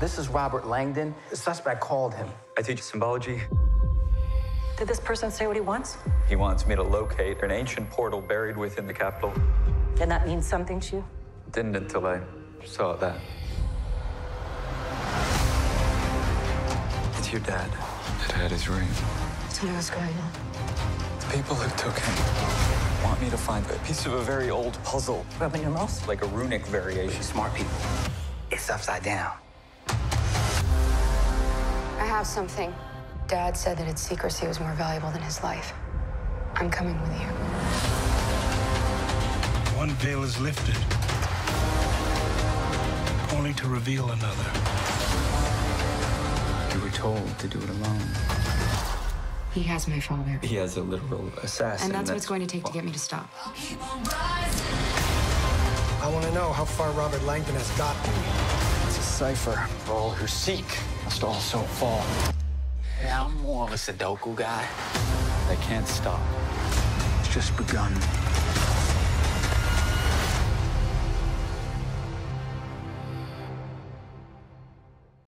This is Robert Langdon. The suspect called him. I teach symbology. Did this person say what he wants? He wants me to locate an ancient portal buried within the capital. And that means something to you? Didn't until I saw that. It's your dad. It had his ring. Tell me what's going on. The people who took him want me to find a piece of a very old puzzle, Roman numerals? like a runic variation. Smart people. It's upside down. I have something. Dad said that its secrecy was more valuable than his life. I'm coming with you. One veil is lifted, only to reveal another. You were told to do it alone. He has my father. He has a literal assassin. And that's what it's going to take to get me to stop. I want to know how far Robert Langdon has gotten. It's a cipher. for All who seek must also fall. Yeah, I'm more of a Sudoku guy. They can't stop. It's just begun.